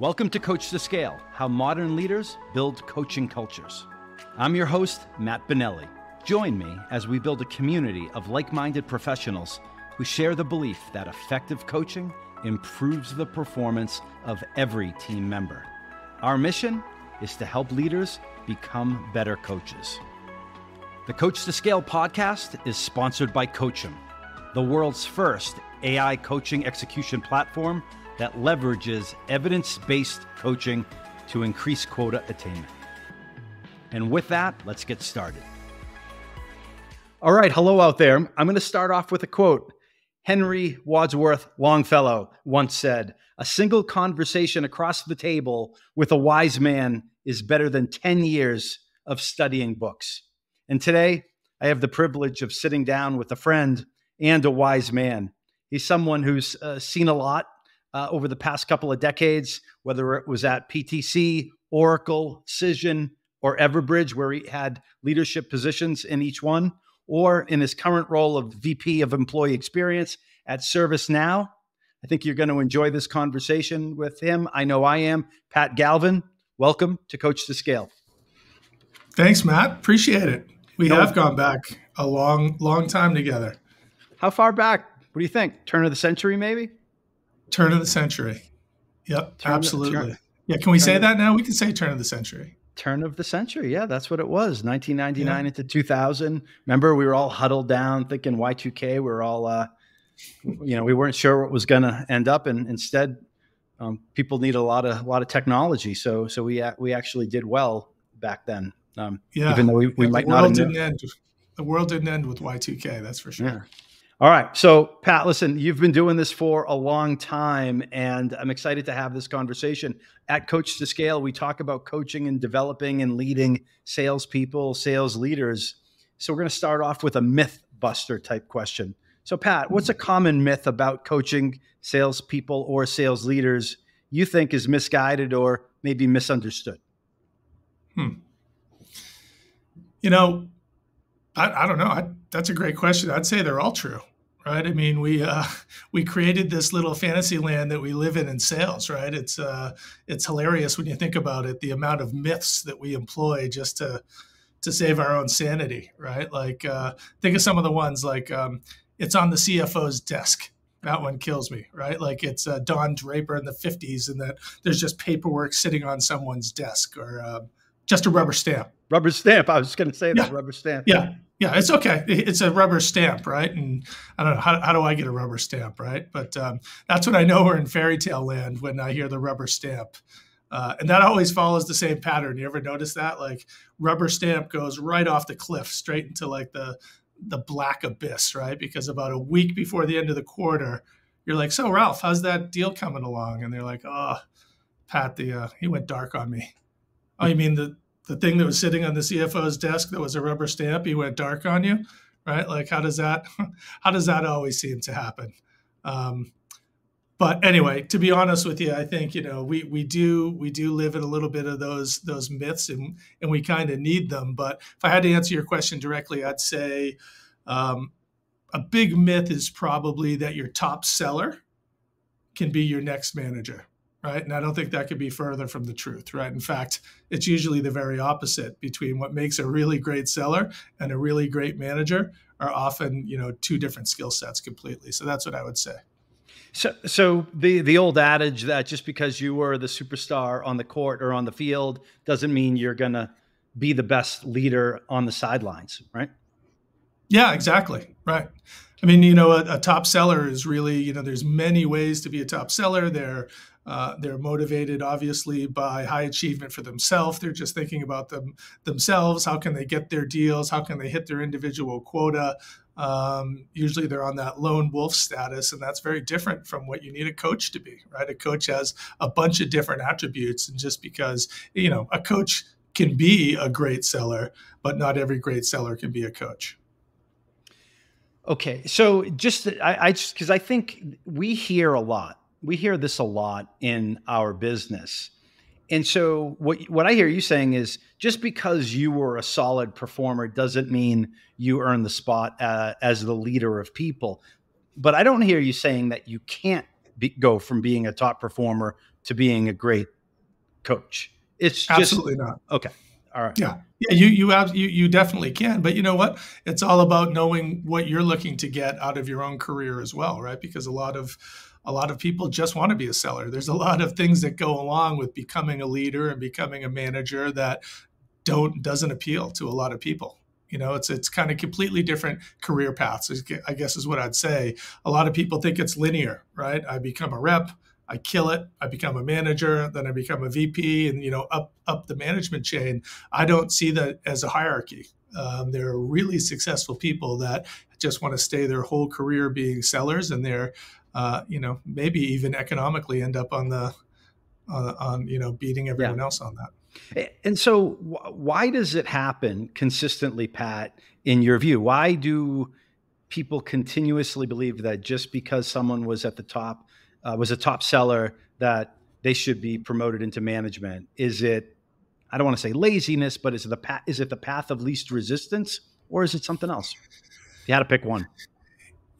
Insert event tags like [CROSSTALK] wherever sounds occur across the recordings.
Welcome to Coach to Scale How Modern Leaders Build Coaching Cultures. I'm your host, Matt Benelli. Join me as we build a community of like minded professionals who share the belief that effective coaching improves the performance of every team member. Our mission is to help leaders become better coaches. The Coach to Scale podcast is sponsored by Coachum, the world's first AI coaching execution platform that leverages evidence based coaching to increase quota attainment. And with that, let's get started. All right, hello out there. I'm going to start off with a quote. Henry Wadsworth Longfellow once said, A single conversation across the table with a wise man is better than 10 years of studying books. And today, I have the privilege of sitting down with a friend and a wise man. He's someone who's uh, seen a lot uh, over the past couple of decades, whether it was at PTC, Oracle, Cision, or Everbridge, where he had leadership positions in each one, or in his current role of VP of Employee Experience at ServiceNow. I think you're going to enjoy this conversation with him. I know I am. Pat Galvin, welcome to Coach to Scale. Thanks, Matt. Appreciate it. We no, have gone back a long, long time together. How far back? What do you think? Turn of the century, maybe? Turn of the century. Yep, turn absolutely. The, turn, yeah, can we say that now? We can say turn of the century. Turn of the century. Yeah, that's what it was. 1999 yeah. into 2000. Remember, we were all huddled down thinking Y2K. We were all, uh, you know, we weren't sure what was going to end up, and instead, um, people need a lot of a lot of technology. So, so we we actually did well back then. Um, yeah, even though we, we yeah, might not. Have didn't end. The world didn't end with Y2K. That's for sure. Yeah. All right. So, Pat, listen, you've been doing this for a long time, and I'm excited to have this conversation. At Coach to Scale, we talk about coaching and developing and leading salespeople, sales leaders. So, we're going to start off with a myth buster type question. So, Pat, what's a common myth about coaching salespeople or sales leaders you think is misguided or maybe misunderstood? Hmm. You know, I, I don't know. I, that's a great question. I'd say they're all true, right? I mean, we uh, [LAUGHS] we created this little fantasy land that we live in in sales, right? It's uh, it's hilarious when you think about it. The amount of myths that we employ just to to save our own sanity, right? Like uh, think of some of the ones like um, it's on the CFO's desk. That one kills me, right? Like it's uh, Don Draper in the '50s, and that there's just paperwork sitting on someone's desk, or um, just a rubber stamp. Rubber stamp. I was going to say that rubber stamp. Yeah, yeah, it's okay. It's a rubber stamp, right? And I don't know how, how do I get a rubber stamp, right? But um, that's when I know we're in fairy tale land when I hear the rubber stamp. Uh, and that always follows the same pattern. You ever notice that? Like rubber stamp goes right off the cliff, straight into like the the black abyss, right? Because about a week before the end of the quarter, you're like, "So Ralph, how's that deal coming along?" And they're like, "Oh, Pat, the uh, he went dark on me." Oh, you mean the the thing that was sitting on the CFO's desk that was a rubber stamp, he went dark on you, right? Like how does that [LAUGHS] how does that always seem to happen? Um, but anyway, to be honest with you, I think you know we we do we do live in a little bit of those those myths, and and we kind of need them. But if I had to answer your question directly, I'd say um, a big myth is probably that your top seller can be your next manager right? And I don't think that could be further from the truth, right? In fact, it's usually the very opposite between what makes a really great seller and a really great manager are often, you know, two different skill sets completely. So that's what I would say. So, so the the old adage that just because you were the superstar on the court or on the field doesn't mean you're gonna be the best leader on the sidelines, right? Yeah, exactly. Right. I mean, you know, a, a, top seller is really, you know, there's many ways to be a top seller. There uh, they're motivated, obviously, by high achievement for themselves. They're just thinking about them themselves. How can they get their deals? How can they hit their individual quota? Um, usually, they're on that lone wolf status, and that's very different from what you need a coach to be. Right? A coach has a bunch of different attributes, and just because you know a coach can be a great seller, but not every great seller can be a coach. Okay, so just I, I just because I think we hear a lot we hear this a lot in our business. And so what what I hear you saying is just because you were a solid performer doesn't mean you earn the spot uh, as the leader of people. But I don't hear you saying that you can't be, go from being a top performer to being a great coach. It's absolutely just, not. Okay. All right. Yeah. Yeah. You, you, you, you definitely can. But you know what? It's all about knowing what you're looking to get out of your own career as well, right? Because a lot of, a lot of people just want to be a seller. There's a lot of things that go along with becoming a leader and becoming a manager that don't doesn't appeal to a lot of people. You know, it's it's kind of completely different career paths. I guess is what I'd say. A lot of people think it's linear, right? I become a rep, I kill it, I become a manager, then I become a VP, and you know, up up the management chain. I don't see that as a hierarchy. Um, there are really successful people that just want to stay their whole career being sellers, and they're, uh, you know, maybe even economically end up on the, on, on you know, beating everyone yeah. else on that. And so, why does it happen consistently, Pat? In your view, why do people continuously believe that just because someone was at the top, uh, was a top seller, that they should be promoted into management? Is it, I don't want to say laziness, but is it the path? Is it the path of least resistance, or is it something else? You had to pick one.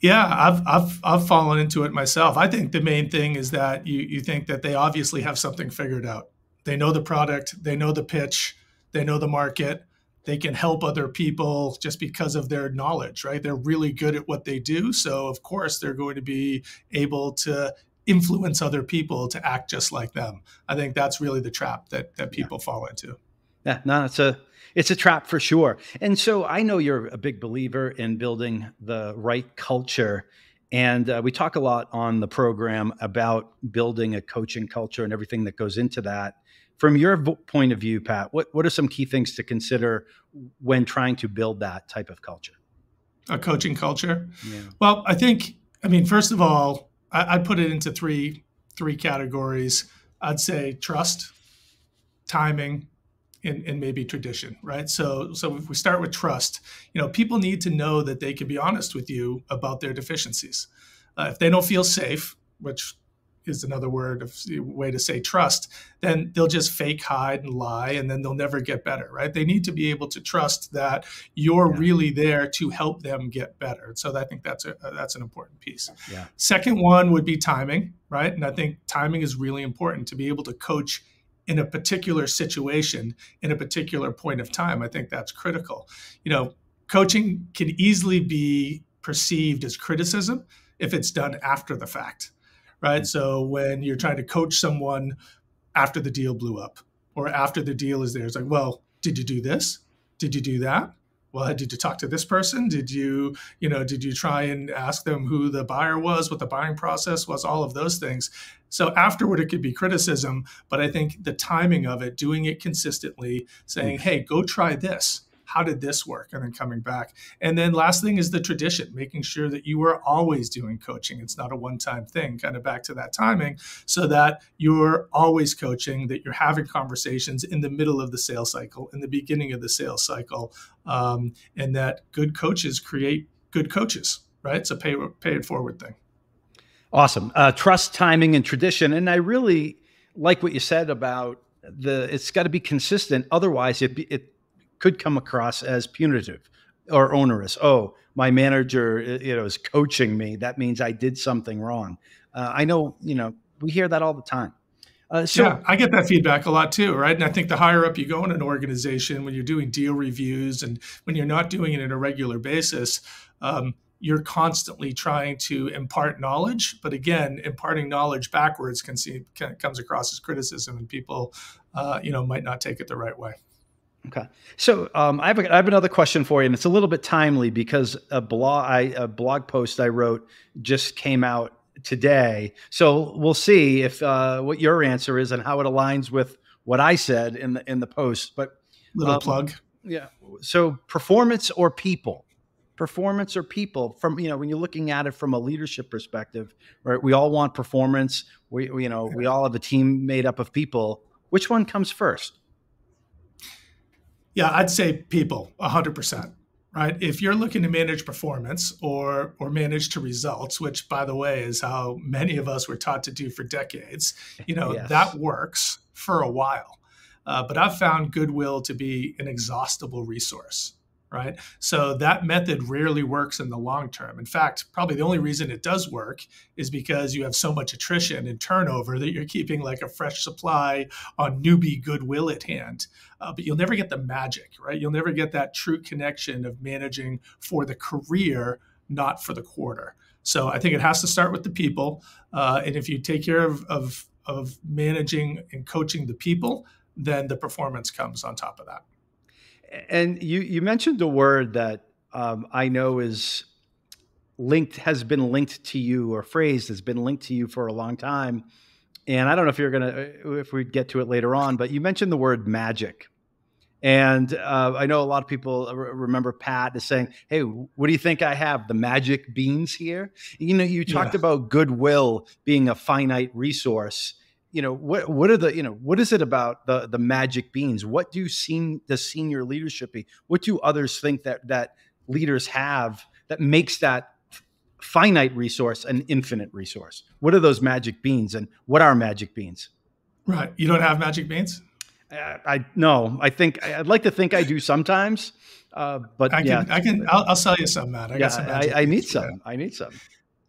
Yeah, I've I've I've fallen into it myself. I think the main thing is that you you think that they obviously have something figured out they know the product, they know the pitch, they know the market. They can help other people just because of their knowledge, right? They're really good at what they do. So, of course, they're going to be able to influence other people to act just like them. I think that's really the trap that, that people yeah. fall into. Yeah, no, it's a it's a trap for sure. And so I know you're a big believer in building the right culture. And uh, we talk a lot on the program about building a coaching culture and everything that goes into that. From your point of view, Pat, what, what are some key things to consider when trying to build that type of culture? A coaching culture? Yeah. Well, I think, I mean, first of all, I, I'd put it into three three categories. I'd say trust, timing, and, and, maybe tradition, right? So, so if we start with trust, you know, people need to know that they can be honest with you about their deficiencies. Uh, if they don't feel safe, which is another word of way to say trust, then they'll just fake hide and lie and then they'll never get better, right? They need to be able to trust that you're yeah. really there to help them get better. So I think that's a uh, that's an important piece. Yeah. Second one would be timing, right? And I think timing is really important to be able to coach in a particular situation in a particular point of time. I think that's critical. You know, coaching can easily be perceived as criticism if it's done after the fact right? Mm-hmm. So when you're trying to coach someone after the deal blew up or after the deal is there, it's like, well, did you do this? Did you do that? Well, did you talk to this person? Did you, you know, did you try and ask them who the buyer was, what the buying process was, all of those things? So afterward, it could be criticism, but I think the timing of it, doing it consistently, saying, mm. hey, go try this how did this work? And then coming back. And then last thing is the tradition making sure that you are always doing coaching. It's not a one-time thing kind of back to that timing so that you're always coaching that you're having conversations in the middle of the sales cycle in the beginning of the sales cycle um, and that good coaches create good coaches right? It's a pay, pay it forward thing. Awesome. Uh, trust timing and tradition. And i really like what you said about the it's got to be consistent. Otherwise it, it could come across as punitive or onerous. Oh, my manager, you know, is coaching me. That means I did something wrong. Uh, I know, you know, we hear that all the time. Uh, so, yeah, I get that feedback a lot too, right? And I think the higher up you go in an organization, when you're doing deal reviews and when you're not doing it on a regular basis, um, you're constantly trying to impart knowledge. But again, imparting knowledge backwards can see can, comes across as criticism, and people, uh, you know, might not take it the right way. Okay. So um, I, have a, I have another question for you, and it's a little bit timely because a blog I, a blog post I wrote just came out today. So we'll see if uh, what your answer is and how it aligns with what I said in the in the post. But little um, plug. Yeah. So performance or people, performance or people. From you know when you're looking at it from a leadership perspective, right? We all want performance. We, we you know we all have a team made up of people. Which one comes first? Yeah, I'd say people, 100%. Right? If you're looking to manage performance or or manage to results, which by the way is how many of us were taught to do for decades, you know, yes. that works for a while. Uh, but I've found goodwill to be an exhaustible resource right? So that method rarely works in the long term. In fact, probably the only reason it does work is because you have so much attrition and turnover that you're keeping like a fresh supply on newbie goodwill at hand. Uh, but you'll never get the magic, right? You'll never get that true connection of managing for the career, not for the quarter. So I think it has to start with the people. Uh, and if you take care of, of, of managing and coaching the people, then the performance comes on top of that. And you you mentioned a word that um, I know is linked has been linked to you or phrased has been linked to you for a long time. And I don't know if you're gonna if we get to it later on, but you mentioned the word magic. And uh, I know a lot of people remember Pat as saying, "Hey, what do you think I have? The magic beans here." You know, you talked yeah. about goodwill being a finite resource, you know what what are the you know what is it about the the magic beans what do seen the senior leadership be what do others think that that leaders have that makes that finite resource an infinite resource what are those magic beans and what are magic beans right you don't have magic beans uh, i no i think i'd like to think i do sometimes uh, but I can, yeah. I can, I'll, I'll, sell you some, Matt. I yeah, some I, I, need some. I need some.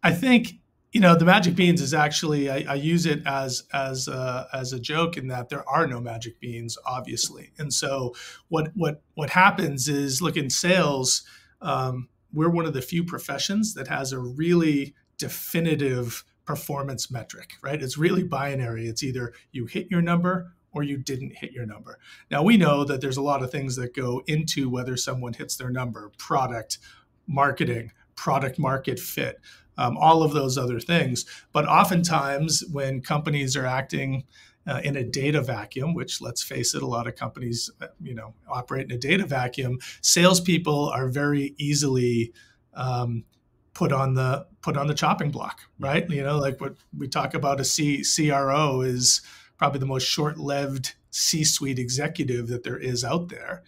I think you know, the magic beans is actually I, I use it as as a, as a joke in that there are no magic beans, obviously. And so what what what happens is, look in sales, um, we're one of the few professions that has a really definitive performance metric, right? It's really binary. It's either you hit your number or you didn't hit your number. Now we know that there's a lot of things that go into whether someone hits their number: product, marketing, product market fit um, all of those other things. But oftentimes, when companies are acting uh, in a data vacuum, which let's face it, a lot of companies, uh, you know, operate in a data vacuum. Salespeople are very easily um, put on the put on the chopping block, right? You know, like what we talk about a C, CRO is probably the most short-lived C-suite executive that there is out there,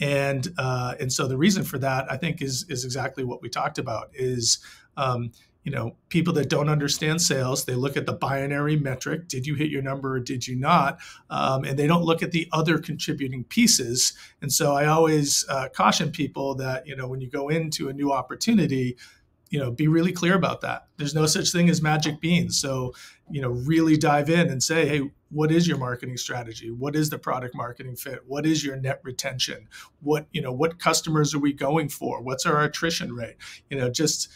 and uh, and so the reason for that, I think, is is exactly what we talked about. Is um, you know people that don't understand sales they look at the binary metric did you hit your number or did you not? Um, and they don't look at the other contributing pieces. And so i always uh, caution people that you know when you go into a new opportunity you know be really clear about that. There's no such thing as magic beans. So you know really dive in and say hey what is your marketing strategy? What is the product marketing fit? What is your net retention? What you know what customers are we going for? What's our attrition rate? You know just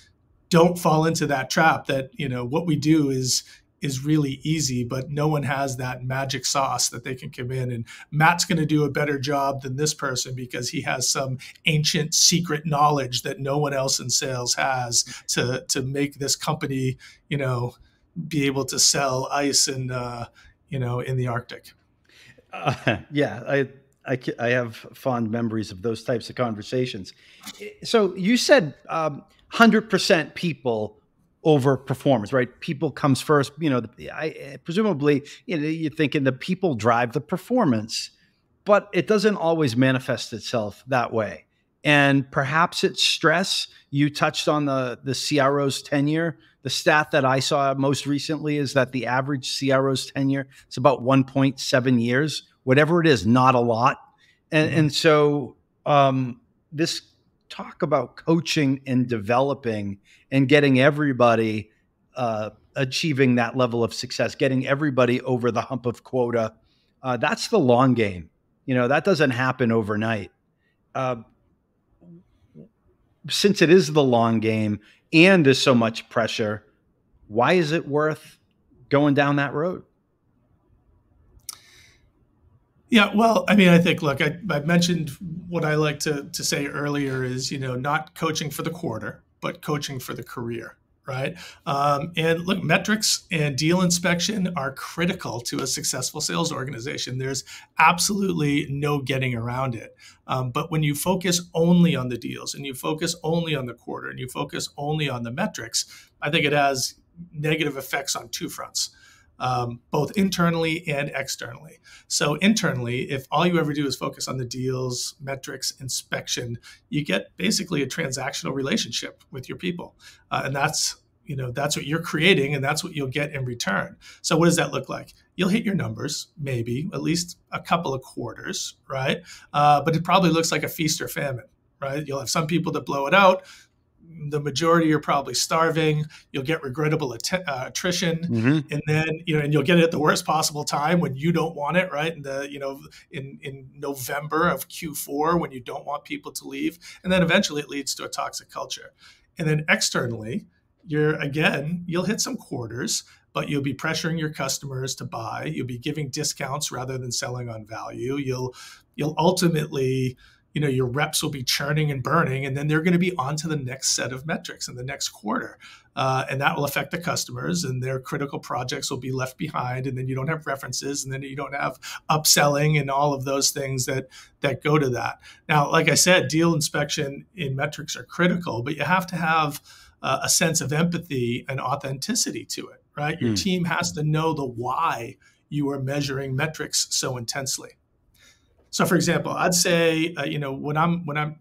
don't fall into that trap that you know what we do is is really easy, but no one has that magic sauce that they can come in. And Matt's going to do a better job than this person because he has some ancient secret knowledge that no one else in sales has to to make this company, you know, be able to sell ice and uh, you know in the Arctic. Uh, [LAUGHS] yeah, I, I I have fond memories of those types of conversations. So you said. Um, 100% people over performance, right? People comes first. You know, I, presumably, you know, you're thinking the people drive the performance, but it doesn't always manifest itself that way. And perhaps it's stress. You touched on the the CRO's tenure. The stat that I saw most recently is that the average CRO's tenure is about 1.7 years, whatever it is, not a lot. And, mm-hmm. and so um, this talk about coaching and developing and getting everybody uh, achieving that level of success, getting everybody over the hump of quota. Uh, that's the long game. You know, that doesn't happen overnight. Uh, since it is the long game and there's so much pressure, why is it worth going down that road? Yeah, well, I mean, I think, look, I, I mentioned what I like to, to say earlier is, you know, not coaching for the quarter, but coaching for the career, right? Um, and look, metrics and deal inspection are critical to a successful sales organization. There's absolutely no getting around it. Um, but when you focus only on the deals and you focus only on the quarter and you focus only on the metrics, I think it has negative effects on two fronts um, both internally and externally. So, internally, if all you ever do is focus on the deals, metrics, inspection, you get basically a transactional relationship with your people. Uh, and that's you know that's what you're creating and that's what you'll get in return so what does that look like you'll hit your numbers maybe at least a couple of quarters right uh, but it probably looks like a feast or famine right? You'll have some people that blow it out. The majority are probably starving. You'll get regrettable att- uh, attrition, mm-hmm. and then you know, and you'll get it at the worst possible time when you don't want it, right? In the you know, in in November of Q4 when you don't want people to leave, and then eventually it leads to a toxic culture. And then externally, you're again, you'll hit some quarters but you'll be pressuring your customers to buy. You'll be giving discounts rather than selling on value. You'll you'll ultimately you know your reps will be churning and burning and then they're going to be on to the next set of metrics in the next quarter uh, and that will affect the customers and their critical projects will be left behind and then you don't have references and then you don't have upselling and all of those things that that go to that now like i said deal inspection in metrics are critical but you have to have uh, a sense of empathy and authenticity to it right? Your mm. team has to know the why you are measuring metrics so intensely. So, for example, I'd say, uh, you know, when I'm when I'm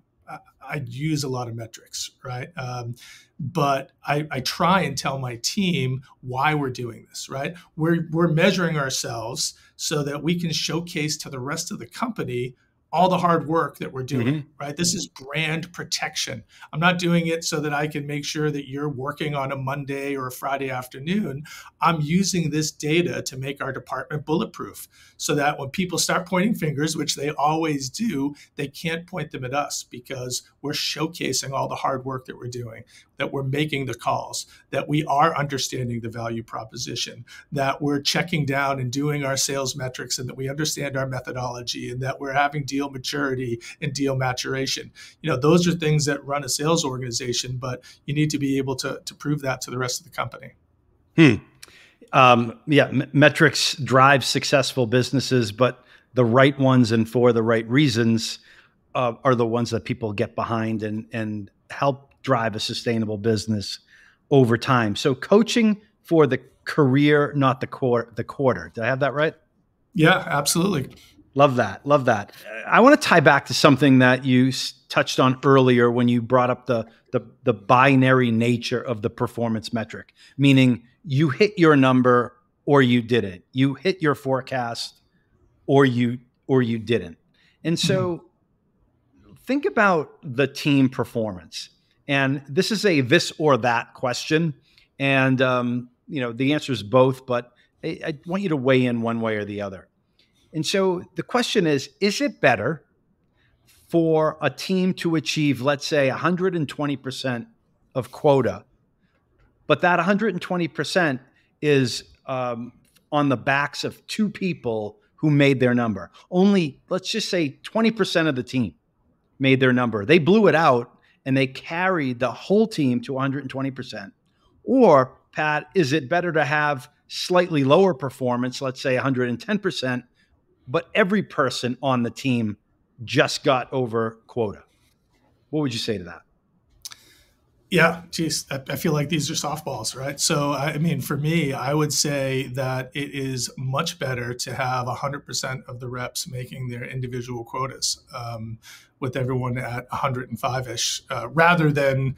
I use a lot of metrics, right? Um, but I, I, try and tell my team why we're doing this, right? We're, we're measuring ourselves so that we can showcase to the rest of the company all the hard work that we're doing, mm-hmm. right? This is brand protection. I'm not doing it so that I can make sure that you're working on a Monday or a Friday afternoon. I'm using this data to make our department bulletproof so that when people start pointing fingers, which they always do, they can't point them at us because we're showcasing all the hard work that we're doing, that we're making the calls, that we are understanding the value proposition, that we're checking down and doing our sales metrics, and that we understand our methodology, and that we're having deal maturity and deal maturation. You know, those are things that run a sales organization, but you need to be able to, to prove that to the rest of the company. Hmm. Um, yeah, m- metrics drive successful businesses, but the right ones and for the right reasons uh, are the ones that people get behind and and help drive a sustainable business over time. So coaching for the career, not the quarter. The quarter. Did I have that right? Yeah, absolutely. Love that. Love that. I want to tie back to something that you touched on earlier when you brought up the, the the binary nature of the performance metric, meaning you hit your number or you didn't. You hit your forecast or you or you didn't. And so mm-hmm think about the team performance. And this is a this or that question. And, um, you know, the answer is both, but I, I want you to weigh in one way or the other. And so the question is is it better for a team to achieve, let's say, 120% of quota, but that 120% is um, on the backs of two people who made their number? Only, let's just say, 20% of the team made their number. They blew it out and they carried the whole team to 120%. Or, Pat, is it better to have slightly lower performance, let's say 110%, but every person on the team just got over quota? What would you say to that? Yeah, geez, I feel like these are softballs, right? So, I mean, for me, I would say that it is much better to have 100% of the reps making their individual quotas um, with everyone at 105 ish, uh, rather than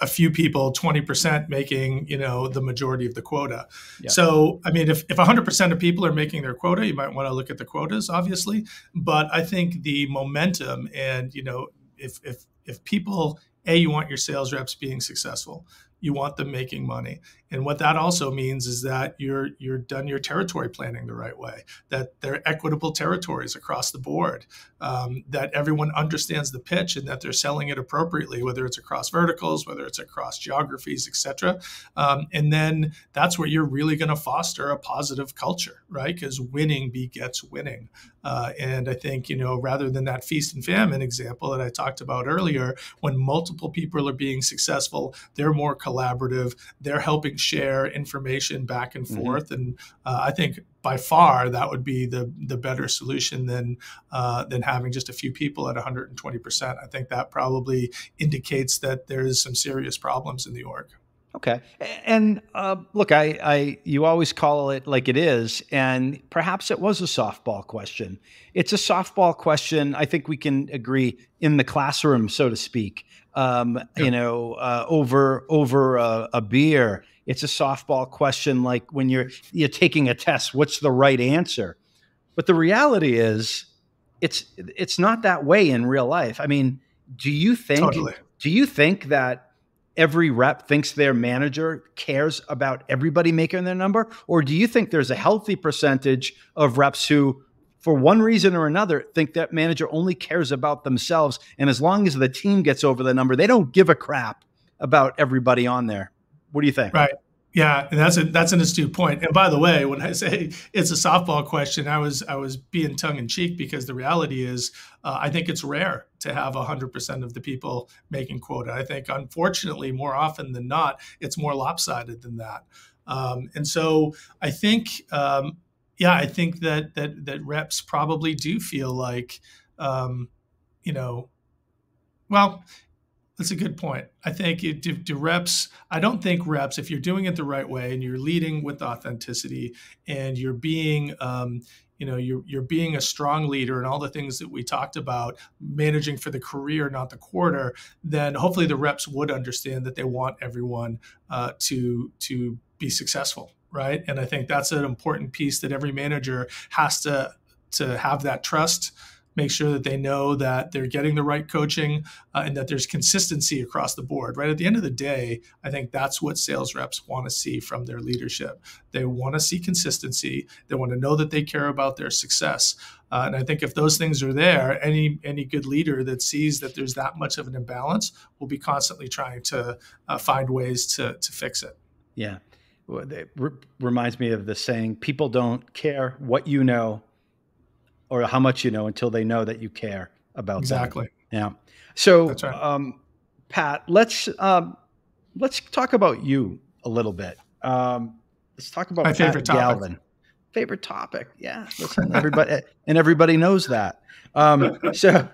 a few people 20% making you know the majority of the quota. Yeah. so i mean if, if 100% of people are making their quota you might want to look at the quotas obviously. But i think the momentum and you know if if if people a you want your sales reps being successful. You want them making money and what that also means is that you're you're done your territory planning the right way that they're equitable territories across the board um, that everyone understands the pitch and that they're selling it appropriately whether it's across verticals whether it's across geographies etc um, and then that's where you're really going to foster a positive culture right? Because winning begets winning. Uh, and i think you know rather than that feast and famine example that i talked about earlier when multiple people are being successful they're more collaborative they're helping share information back and mm-hmm. forth. Mm-hmm. And uh, I think by far that would be the the better solution than uh, than having just a few people at 120 percent. I think that probably indicates that there is some serious problems in the org. Okay, and uh, look, I, I, you always call it like it is, and perhaps it was a softball question. It's a softball question. I think we can agree in the classroom, so to speak. Um, yeah. You know, uh, over over a, a beer it's a softball question like when you're you're taking a test, what's the right answer? But the reality is it's it's not that way in real life. I mean, Do you think? Totally. Do you think that every rep thinks their manager cares about everybody making their number, or do you think there's a healthy percentage of reps who? For one reason or another, think that manager only cares about themselves. And as long as the team gets over the number, they don't give a crap about everybody on there. What do you think? Right. Yeah, and that's a that's an astute point. And by the way, when I [LAUGHS] say it's a softball question, I was I was being tongue in cheek because the reality is, uh, I think it's rare to have hundred percent of the people making quota. I think, unfortunately, more often than not, it's more lopsided than that. Um, and so I think, um, yeah, I think that that that reps probably do feel like, um, you know, well, that's a good point. I think it, do, do, reps, I don't think reps, if you're doing it the right way and you're leading with authenticity and you're being, um, you know, you're, you're being a strong leader and all the things that we talked about, managing for the career, not the quarter, then hopefully the reps would understand that they want everyone uh, to, to be successful, right? And I think that's an important piece that every manager has to, to have that trust make sure that they know that they're getting the right coaching uh, and that there's consistency across the board. Right at the end of the day, I think that's what sales reps want to see from their leadership. They want to see consistency. They want to know that they care about their success. Uh, and I think if those things are there, any any good leader that sees that there's that much of an imbalance will be constantly trying to uh, find ways to to fix it. Yeah. It reminds me of the saying, people don't care what you know or how much you know until they know that you care about exactly. Yeah. So, right. um, Pat, let's um, let's talk about you a little bit. Um, let's talk about my Pat favorite topic. Galvin. Favorite topic, yeah. Listen, [LAUGHS] everybody and everybody knows that. Um, [LAUGHS] so,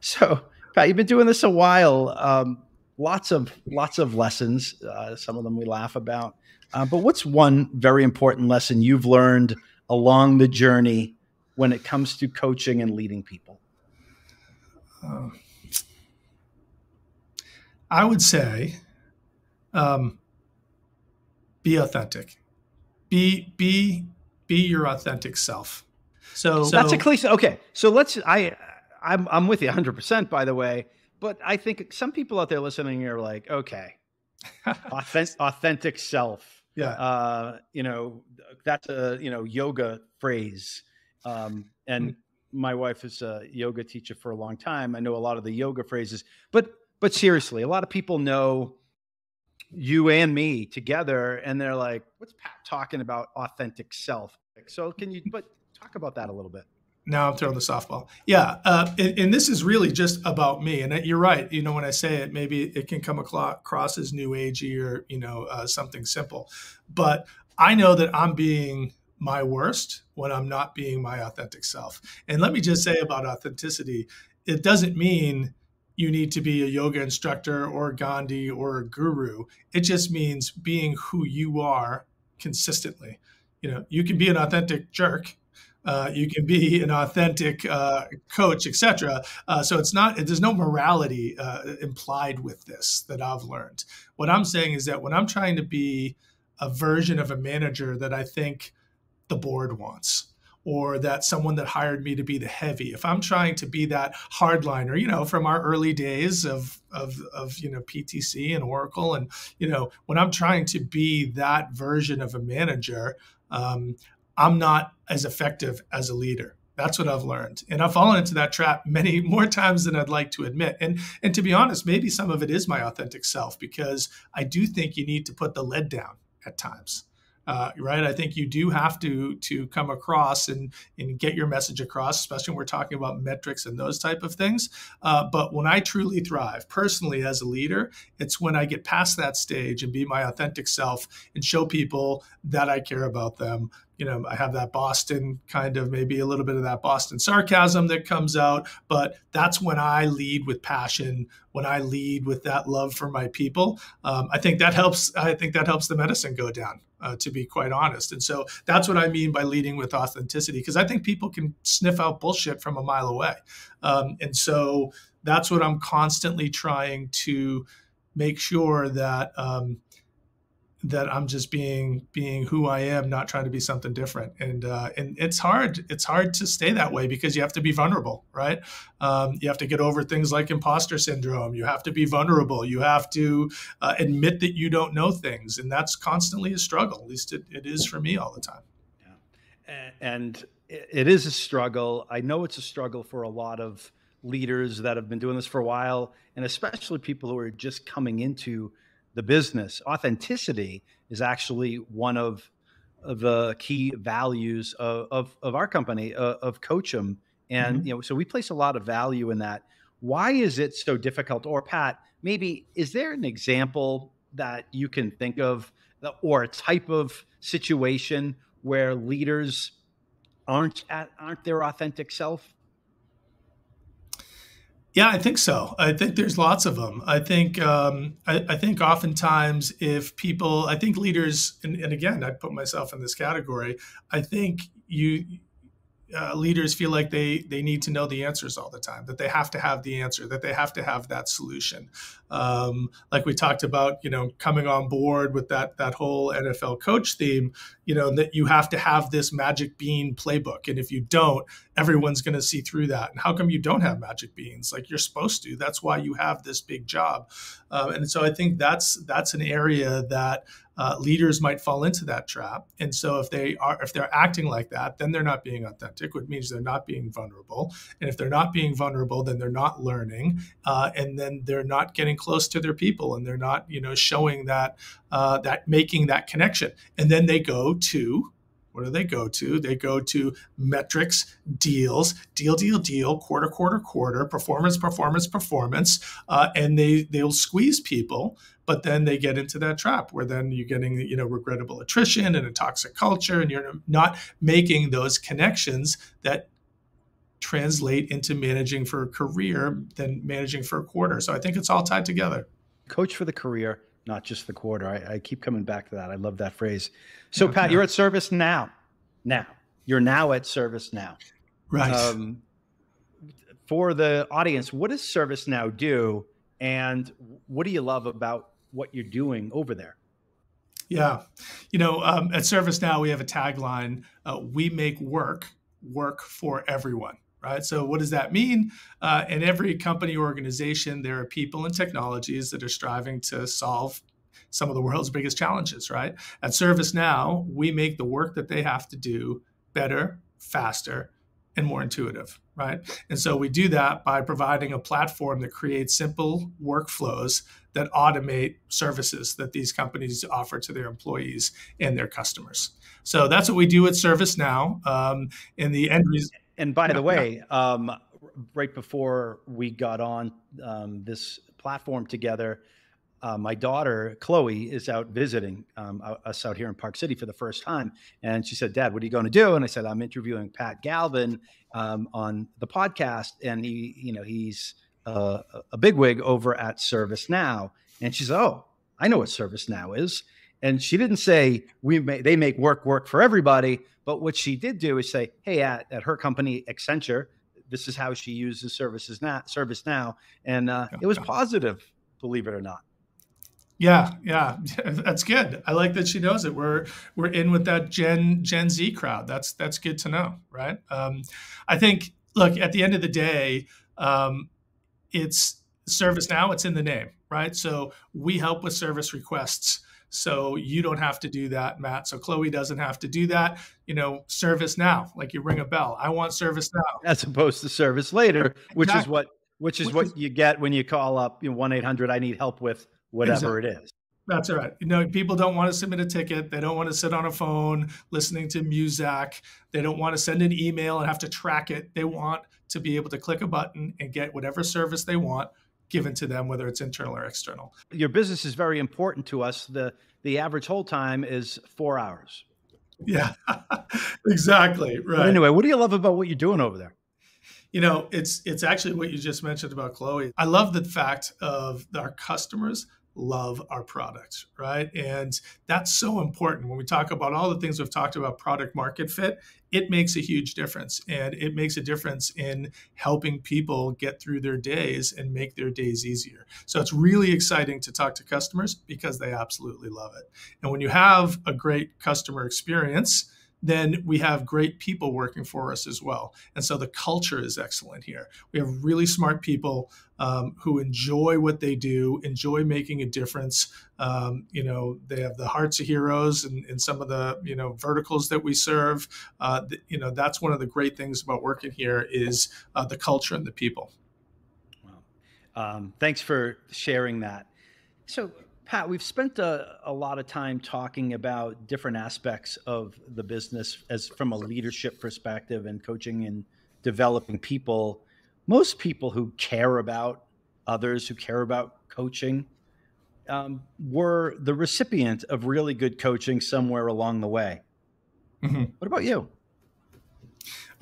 so Pat, you've been doing this a while. Um, lots of lots of lessons. Uh, some of them we laugh about. Uh, but what's one very important lesson you've learned along the journey when it comes to coaching and leading people? Uh, I would say um, be authentic. Be be be your authentic self. So, so that's a cliche. Okay, so let's. I I'm I'm with you 100. percent By the way, but I think some people out there listening are like, okay, [LAUGHS] authentic, authentic self. Yeah. Uh, you know, that's a you know yoga phrase. Um, and mm-hmm. my wife is a yoga teacher for a long time. I know a lot of the yoga phrases, but but seriously, a lot of people know you and me together, and they're like, "What's Pat talking about? Authentic self." So can you but talk about that a little bit? Now I'm throwing the softball. Yeah, uh, and, and, this is really just about me. And you're right. You know, when I say it, maybe it can come across as new agey or you know uh, something simple, but I know that I'm being my worst when I'm not being my authentic self. And let me just say about authenticity, it doesn't mean you need to be a yoga instructor or Gandhi or a guru. It just means being who you are consistently. You know, you can be an authentic jerk. Uh, you can be an authentic uh, coach, etc. Uh, so it's not. There's no morality uh, implied with this that I've learned. What I'm saying is that when I'm trying to be a version of a manager that I think the board wants or that someone that hired me to be the heavy. If i'm trying to be that hardliner you know from our early days of of of you know ptc and oracle and you know when i'm trying to be that version of a manager um, i'm not as effective as a leader. That's what i've learned. And i've fallen into that trap many [LAUGHS] more times than i'd like to admit. And and to be honest maybe some of it is my authentic self because i do think you need to put the lead down at times uh, right? I think you do have to to come across and and get your message across, especially when we're talking about metrics and those type of things. Uh, but when I truly thrive personally as a leader, it's when I get past that stage and be my authentic self and show people that I care about them, you know, I have that Boston kind of maybe a little bit of that Boston sarcasm that comes out, but that's when I lead with passion, when I lead with that love for my people. Um, I think that helps. I think that helps the medicine go down, uh, to be quite honest. And so that's what I mean by leading with authenticity, because I think people can sniff out bullshit from a mile away. Um, and so that's what I'm constantly trying to make sure that. Um, that I'm just being being who I am, not trying to be something different. And uh, and it's hard. It's hard to stay that way because you have to be vulnerable, right? Um, you have to get over things like imposter syndrome. You have to be vulnerable. You have to uh, admit that you don't know things, and that's constantly a struggle. At least it, it is for me all the time. Yeah, and it is a struggle. I know it's a struggle for a lot of leaders that have been doing this for a while, and especially people who are just coming into the business. Authenticity is actually one of, of the key values of, of, of our company, uh, of Coachum. And, mm-hmm. you know, so we place a lot of value in that. Why is it so difficult? Or Pat, maybe is there an example that you can think of or a type of situation where leaders aren't at, aren't their authentic self? Yeah, I think so. I think there's lots of them. I think um, I, I, think oftentimes if people, I think leaders, and, and again, I put myself in this category. I think you uh, leaders feel like they they need to know the answers all the time that they have to have the answer that they have to have that solution. Um, like we talked about you know coming on board with that that whole nfl coach theme you know that you have to have this magic bean playbook. And if you don't everyone's going to see through that. And how come you don't have magic beans? Like you're supposed to. That's why you have this big job. Um, and so i think that's that's an area that uh, leaders might fall into that trap. And so if they are if they're acting like that, then they're not being authentic, which means they're not being vulnerable. And if they're not being vulnerable, then they're not learning, uh, and then they're not getting close to their people, and they're not you know showing that uh, that making that connection. And then they go to what do they go to? They go to metrics, deals, deal, deal, deal, quarter, quarter, quarter, performance, performance, performance, uh, and they they'll squeeze people but then they get into that trap where then you're getting you know regrettable attrition and a toxic culture and you're not making those connections that translate into managing for a career than managing for a quarter. So i think it's all tied together. Coach for the career not just the quarter. I, I keep coming back to that. I love that phrase. So pat you're at ServiceNow. Now. You're now at ServiceNow. Right. Um, for the audience what does ServiceNow do? And what do you love about what you're doing over there. Yeah. You know, um, at ServiceNow, we have a tagline uh, we make work work for everyone. Right. So, what does that mean? Uh, in every company or organization, there are people and technologies that are striving to solve some of the world's biggest challenges. Right. At ServiceNow, we make the work that they have to do better, faster, and more intuitive, right? And so we do that by providing a platform that creates simple workflows that automate services that these companies offer to their employees and their customers. So that's what we do at ServiceNow. Um, in the end, and by yeah, the way, yeah. um, right before we got on um, this platform together, uh, my daughter Chloe is out visiting um, us out here in Park City for the first time, and she said, "Dad, what are you going to do?" And I said, "I'm interviewing Pat Galvin um, on the podcast, and he, you know, he's uh, a bigwig over at ServiceNow." And she's, "Oh, I know what ServiceNow is." And she didn't say we may, they make work work for everybody, but what she did do is say, "Hey, at, at her company Accenture, this is how she uses services now, ServiceNow," and uh, it was positive, believe it or not. Yeah, yeah, [LAUGHS] that's good. I like that she knows it. We're we're in with that Gen Gen Z crowd. That's that's good to know, right? Um, I think. Look, at the end of the day, um, it's service now. It's in the name, right? So we help with service requests. So you don't have to do that, Matt. So Chloe doesn't have to do that. You know, service now, like you ring a bell. I want service now, as opposed to service later, which exactly. is what which is which what is, you get when you call up you know, one eight hundred. I need help with whatever exactly. it is. That's right. You know, people don't want to submit a ticket. They don't want to sit on a phone listening to music. They don't want to send an email and have to track it. They want to be able to click a button and get whatever service they want given to them, whether it's internal or external. Your business is very important to us. The the average hold time is four hours. Yeah, [LAUGHS] exactly. Right. But anyway, what do you love about what you're doing over there? You know, it's it's actually what you just mentioned about Chloe. I love the fact of our customers love our product, right? And that's so important when we talk about all the things we've talked about product market fit. It makes a huge difference, and it makes a difference in helping people get through their days and make their days easier. So it's really exciting to talk to customers because they absolutely love it. And when you have a great customer experience, then we have great people working for us as well. And so the culture is excellent here. We have really smart people um, who enjoy what they do, enjoy making a difference. Um, you know, they have the hearts of heroes in, in some of the you know verticals that we serve. Uh, the, you know, that's one of the great things about working here is uh, the culture and the people. Wow. Um, thanks for sharing that. So Pat, we've spent a, a, lot of time talking about different aspects of the business as from a leadership perspective and coaching and developing people. Most people who care about others, who care about coaching, um, were the recipient of really good coaching somewhere along the way. Mm-hmm. What about you?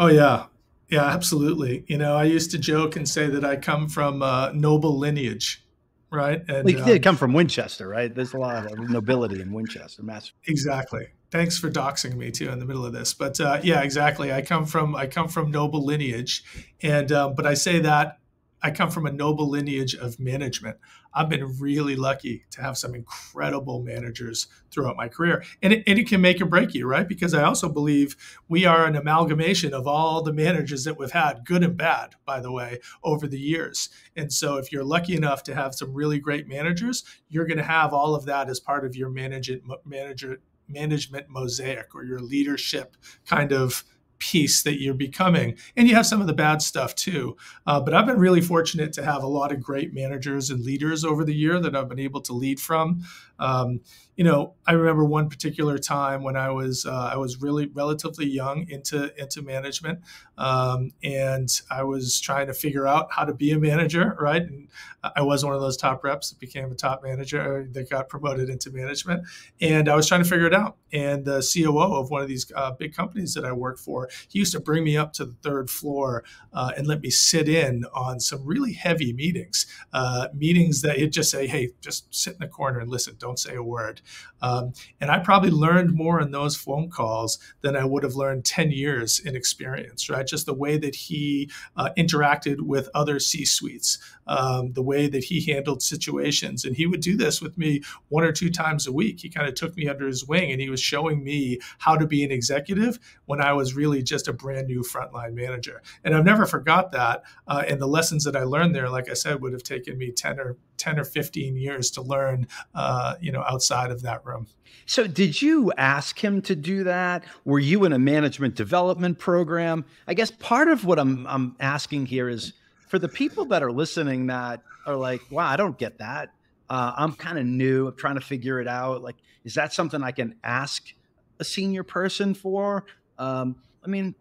Oh yeah, yeah, absolutely. You know, I used to joke and say that I come from a noble lineage right? And well, you did um, come from Winchester, right? There's a lot of nobility in Winchester, Mass. Exactly. Thanks for doxing me too in the middle of this, but uh, yeah, exactly. I come from I come from noble lineage, and um, but I say that I come from a noble lineage of management. I've been really lucky to have some incredible managers throughout my career. And it, and it can make or break you, right? Because I also believe we are an amalgamation of all the managers that we've had, good and bad, by the way, over the years. And so if you're lucky enough to have some really great managers, you're going to have all of that as part of your management manager management mosaic or your leadership kind of piece that you're becoming. And you have some of the bad stuff too. Uh, but I've been really fortunate to have a lot of great managers and leaders over the year that I've been able to lead from. Um, you know, I remember one particular time when I was uh, I was really relatively young into into management, um, and I was trying to figure out how to be a manager. Right, and I was one of those top reps that became a top manager uh, that got promoted into management, and I was trying to figure it out. And the COO of one of these uh, big companies that I worked for, he used to bring me up to the third floor uh, and let me sit in on some really heavy meetings, uh, meetings that he'd just say, "Hey, just sit in the corner and listen. Don't say a word." Um, and I probably learned more in those phone calls than I would have learned 10 years in experience, right? Just the way that he uh, interacted with other C suites, um, the way that he handled situations. And he would do this with me one or two times a week. He kind of took me under his wing and he was showing me how to be an executive when I was really just a brand new frontline manager. And I've never forgot that. Uh, and the lessons that I learned there, like I said, would have taken me 10 or 10 or 15 years to learn, uh, you know, outside of that room. So, did you ask him to do that? Were you in a management development program? I guess part of what I'm, I'm asking here is for the people that are listening that are like, wow, I don't get that. Uh, I'm kind of new. I'm trying to figure it out. Like, is that something I can ask a senior person for? Um, I mean,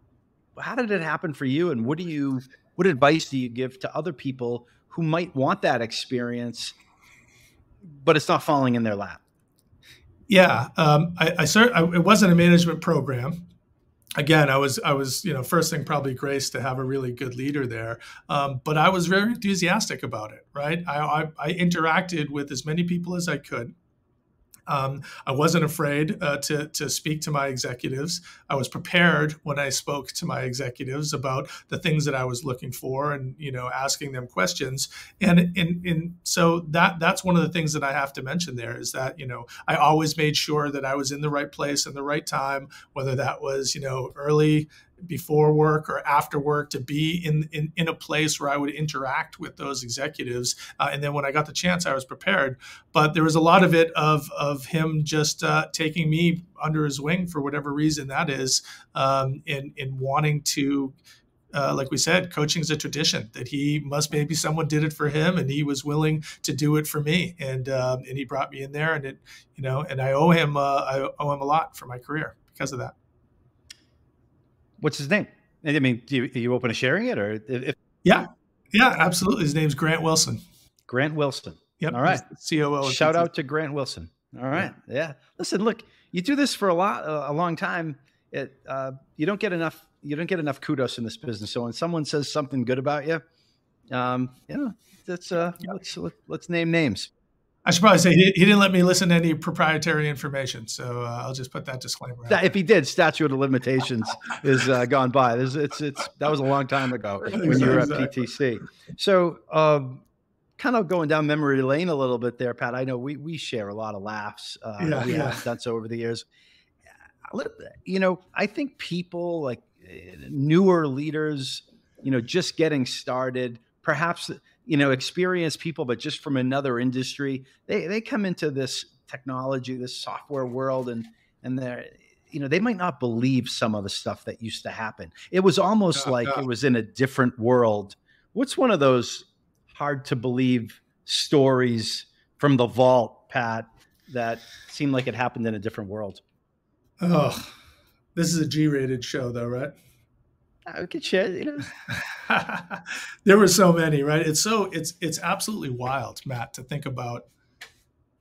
how did it happen for you? And what do you, what advice do you give to other people who might want that experience, but it's not falling in their lap? Yeah, um, I, I, I, it wasn't a management program. Again, I was I was you know first thing probably grace to have a really good leader there, um, but I was very enthusiastic about it. Right, I, I, I interacted with as many people as I could. Um, I wasn't afraid uh, to, to speak to my executives. I was prepared when I spoke to my executives about the things that I was looking for and, you know, asking them questions. And, and, and so that, that's one of the things that I have to mention there is that, you know, I always made sure that I was in the right place in the right time, whether that was, you know, early before work or after work to be in, in, in a place where I would interact with those executives. Uh, and then when I got the chance, I was prepared. But there was a lot of it of, of him just uh, taking me under his wing for whatever reason that is, um, in, in wanting to. Uh, like we said, coaching is a tradition that he must maybe someone did it for him, and he was willing to do it for me, and um, and he brought me in there, and it, you know, and I owe him uh, I owe him a lot for my career because of that. What's his name? I mean, do you, are you open to sharing it, or if? Yeah, yeah, absolutely. His name's Grant Wilson. Grant Wilson. Yep. All right. COO. Shout out to Grant Wilson. All right. Yeah. yeah. Listen, look, you do this for a lot, a long time. It, uh, you don't get enough. You don't get enough kudos in this business. So when someone says something good about you, um, you know, let's uh, let's let, us name names. I should probably say he, he, didn't let me listen to any proprietary information, so uh, I'll just put that disclaimer. That, if he did, statute of limitations is uh, gone by. It's, it's, it's, that was a long time ago [LAUGHS] when you were at PTC. So, um, kind of going down memory lane a little bit there, Pat. I know we we share a lot of laughs. Uh, yeah, we yeah. have done so over the years. You know, I think people like newer leaders, you know, just getting started, perhaps you know, experienced people, but just from another industry, they they come into this technology, this software world, and and they're you know they might not believe some of the stuff that used to happen. It was almost like it was in a different world. What's one of those hard to believe stories from the vault, Pat, that seemed like it happened in a different world? Oh, this is a G-rated show, though, right? I could share, you know. [LAUGHS] there were so many, right? It's so it's it's absolutely wild, Matt, to think about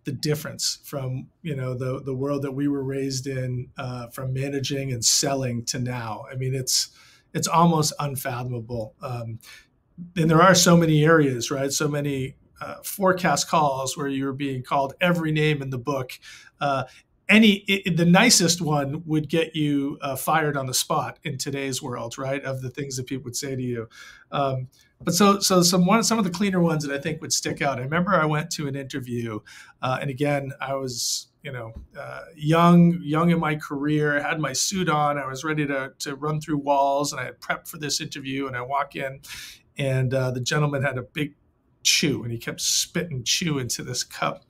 the difference from you know the the world that we were raised in, uh, from managing and selling to now. I mean, it's it's almost unfathomable. Um, and there are so many areas, right? So many uh, forecast calls where you're being called every name in the book. Uh, any it, the nicest one would get you uh, fired on the spot in today's world, right? Of the things that people would say to you. Um, but so so some one some of the cleaner ones that I think would stick out. I remember I went to an interview, uh, and again I was you know uh, young young in my career, had my suit on, I was ready to to run through walls, and I had prepped for this interview, and I walk in, and uh, the gentleman had a big chew, and he kept spitting chew into this cup,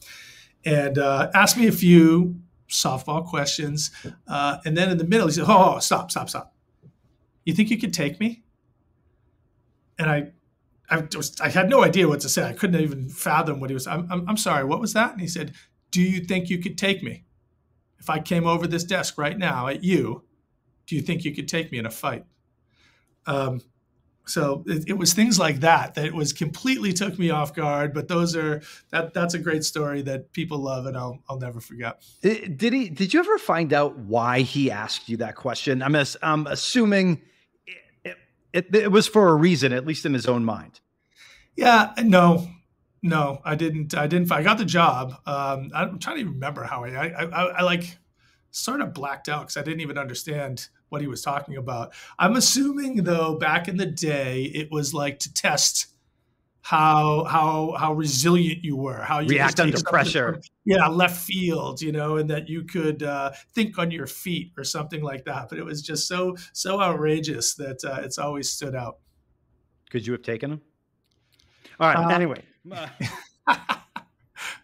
and uh, asked me a few softball questions. Uh, and then in the middle, he said, oh, stop, stop, stop. You think you could take me? And I, I, was, I had no idea what to say. I couldn't even fathom what he was. I'm, I'm, I'm sorry, what was that? And he said, Do you think you could take me? If I came over this desk right now at you, do you think you could take me in a fight? Um, so it, it, was things like that that was completely took me off guard but those are that that's a great story that people love and i'll, I'll never forget. Did he did you ever find out why he asked you that question? I'm, I'm assuming it, it, it was for a reason at least in his own mind. Yeah no no i didn't i didn't i got the job um, i'm trying to remember how i i, I, I like sort of blacked out because i didn't even understand what he was talking about. I'm assuming though back in the day it was like to test how how how resilient you were, how you react under pressure. From, yeah, left field, you know, and that you could uh, think on your feet or something like that. But it was just so so outrageous that uh, it's always stood out. Could you have taken him? All right. Uh, anyway, [LAUGHS]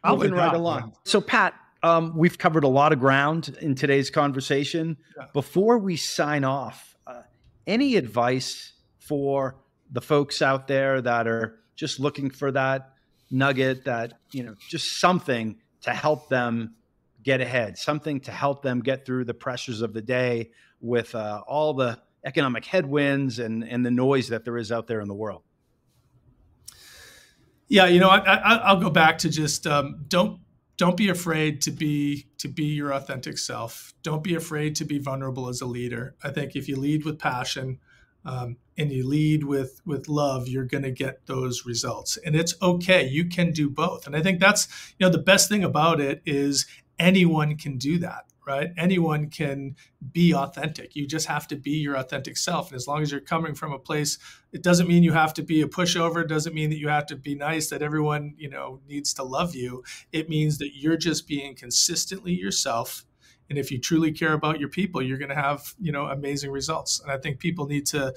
[LAUGHS] moving right along. So, Pat, um, we've covered a lot of ground in today's conversation. Yeah. Before we sign off, uh, any advice for the folks out there that are just looking for that nugget, that, you know, just something to help them get ahead, something to help them get through the pressures of the day with uh, all the economic headwinds and, and the noise that there is out there in the world? Yeah, you know, I, will go back to just um, don't don't be afraid to be to be your authentic self. Don't be afraid to be vulnerable as a leader. I think if you lead with passion um, and you lead with with love you're going to get those results. And it's okay you can do both. And i think that's you know the best thing about it is anyone can do that right? Anyone can be authentic. You just have to be your authentic self. And as long as you're coming from a place, it doesn't mean you have to be a pushover. It doesn't mean that you have to be nice, that everyone, you know, needs to love you. It means that you're just being consistently yourself. And if you truly care about your people, you're going to have, you know, amazing results. And I think people need to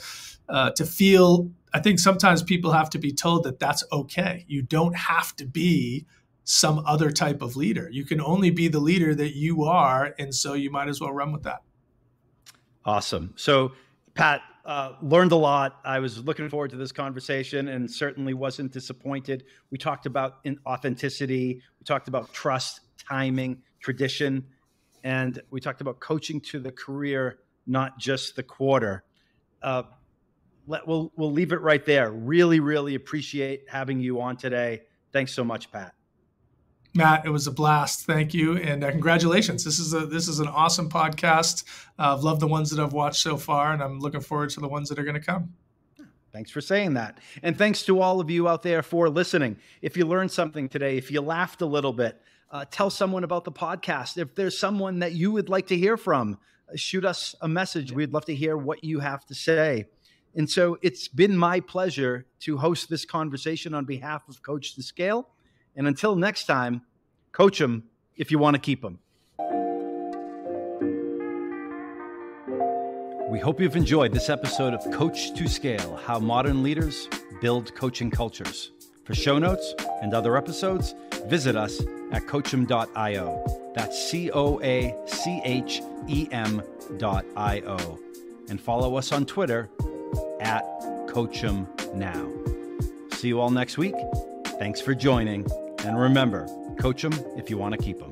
uh, to feel. I think sometimes people have to be told that that's okay. You don't have to be some other type of leader. You can only be the leader that you are. And so you might as well run with that. Awesome. So, Pat, uh, learned a lot. I was looking forward to this conversation and certainly wasn't disappointed. We talked about authenticity, we talked about trust, timing, tradition, and we talked about coaching to the career, not just the quarter. Uh, let, we'll, we'll leave it right there. Really, really appreciate having you on today. Thanks so much, Pat. Matt, it was a blast. Thank you, and uh, congratulations. This is a this is an awesome podcast. Uh, I've loved the ones that I've watched so far, and I'm looking forward to the ones that are going to come. Thanks for saying that. And thanks to all of you out there for listening. If you learned something today, if you laughed a little bit, uh, tell someone about the podcast. If there's someone that you would like to hear from, uh, shoot us a message. We'd love to hear what you have to say. And so it's been my pleasure to host this conversation on behalf of Coach to Scale. And until next time, coach them if you want to keep them. We hope you've enjoyed this episode of Coach to Scale How Modern Leaders Build Coaching Cultures. For show notes and other episodes, visit us at coachem.io. That's C O A C H E M.io. And follow us on Twitter at Coachem Now. See you all next week. Thanks for joining. And remember, coach them if you want to keep them.